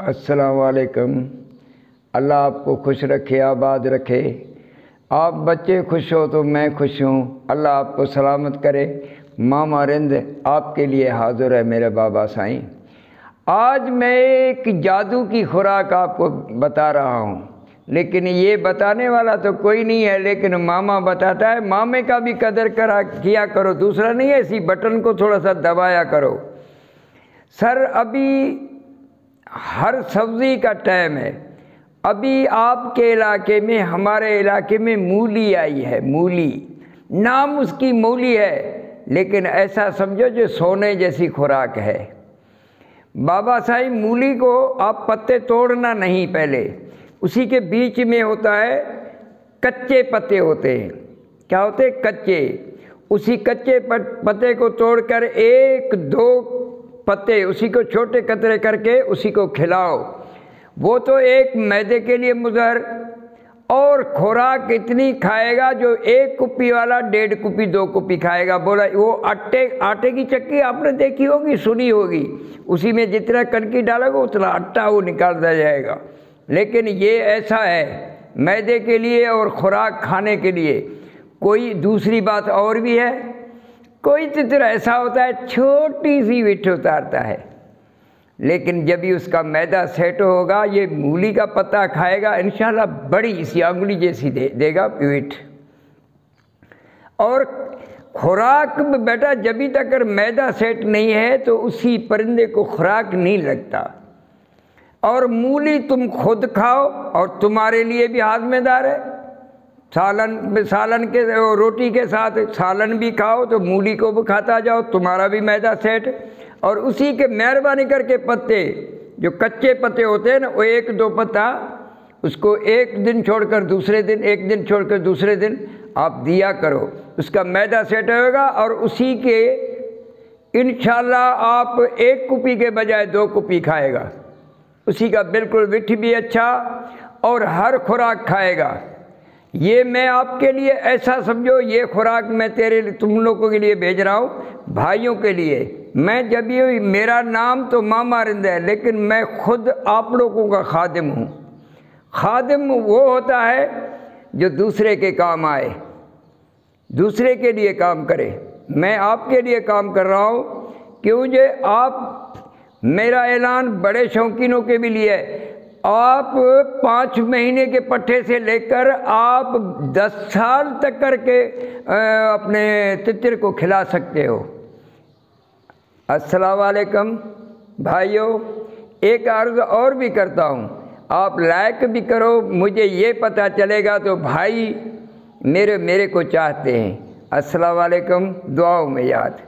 असलकम अल्लाह आपको खुश रखे, आबाद रखे। आप बच्चे खुश हो तो मैं खुश हूँ। अल्लाह आपको सलामत करे। मामा रिंद आपके लिए हाजिर है मेरे बाबा साईं। आज मैं एक जादू की खुराक आपको बता रहा हूँ। लेकिन ये बताने वाला तो कोई नहीं है, लेकिन मामा बताता है, मामे का भी कदर करा, किया करो। दूसरा नहीं है, इसी बटन को थोड़ा सा दबाया करो। सर, अभी हर सब्ज़ी का टाइम है। अभी आपके इलाके में, हमारे इलाके में मूली आई है, मूली। नाम उसकी मूली है, लेकिन ऐसा समझो जो सोने जैसी खुराक है। बाबा साहिब, मूली को आप पत्ते तोड़ना नहीं पहले। उसी के बीच में होता है, कच्चे पत्ते होते हैं। क्या होते हैं? कच्चे। उसी कच्चे पत्ते को तोड़कर एक, दो पत्ते उसी को छोटे कतरे करके उसी को खिलाओ। वो तो एक मैदे के लिए मुजहर, और खुराक इतनी खाएगा जो एक कुप्पी वाला डेढ़ कुप्पी, दो कुप्पी खाएगा। बोला, वो आटे आटे की चक्की आपने देखी होगी, सुनी होगी? उसी में जितना कनकी डालोगे, उतना आटा वो निकाल दिया जाएगा। लेकिन ये ऐसा है, मैदे के लिए और खुराक खाने के लिए। कोई दूसरी बात और भी है? कोई चित्र ऐसा होता है, छोटी सी विठ उतारता है। लेकिन जब भी उसका मैदा सेट होगा, ये मूली का पत्ता खाएगा, इंशाल्लाह बड़ी सी अंगुली जैसी दे, देगा विठ। और खुराक में बेटा, जब तक मैदा सेट नहीं है तो उसी परिंदे को खुराक नहीं लगता। और मूली तुम खुद खाओ, और तुम्हारे लिए भी हाजमेदार है। सालन में सालन के रोटी के साथ सालन भी खाओ तो मूली को भी खाता जाओ, तुम्हारा भी मैदा सेट। और उसी के मेहरबानी करके पत्ते, जो कच्चे पत्ते होते हैं ना, वो एक दो पत्ता, उसको एक दिन छोड़कर दूसरे दिन, एक दिन छोड़कर दूसरे दिन आप दिया करो। उसका मैदा सेट होगा और उसी के इन आप एक कुपी के बजाय दो कुपी खाएगा। उसी का बिल्कुल विठ भी अच्छा और हर खुराक खाएगा। ये मैं आपके लिए ऐसा समझो, ये खुराक मैं तेरे तुम लोगों के लिए भेज रहा हूँ, भाइयों के लिए। मैं जब ये, मेरा नाम तो मामा रिंद है, लेकिन मैं खुद आप लोगों का खादिम हूँ। खादिम वो होता है जो दूसरे के काम आए, दूसरे के लिए काम करे। मैं आपके लिए काम कर रहा हूँ क्यों जे आप मेरा ऐलान बड़े शौकीनों के भी लिए आप पाँच महीने के पट्टे से लेकर आप दस साल तक करके अपने तितर को खिला सकते हो। असलकम भाइयों, एक अर्ज़ और भी करता हूँ। आप लाइक भी करो, मुझे ये पता चलेगा तो भाई मेरे मेरे को चाहते हैं। असलकम दुआओं में याद।